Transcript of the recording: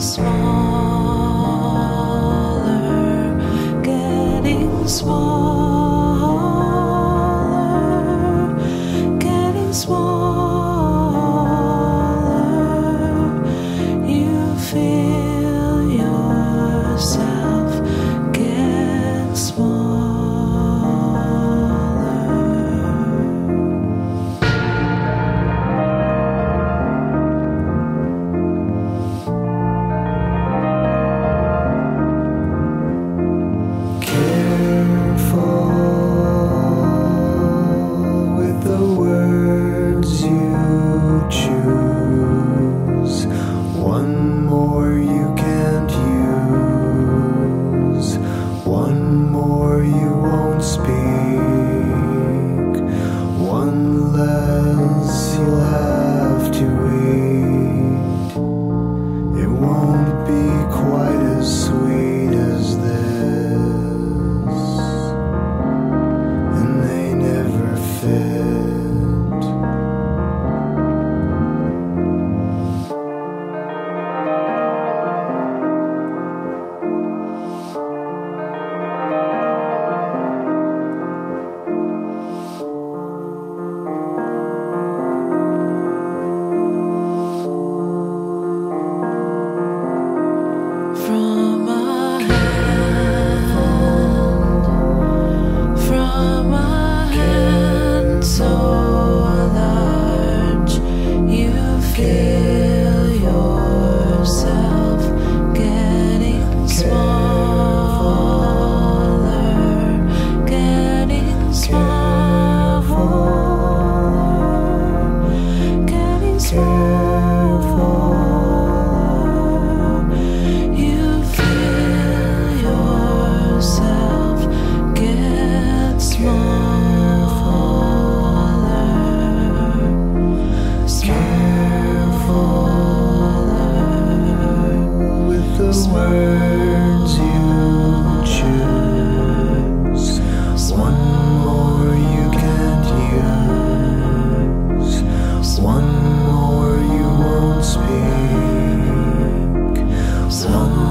smaller, getting smaller. you. long.